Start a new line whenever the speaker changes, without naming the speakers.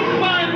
Big Five.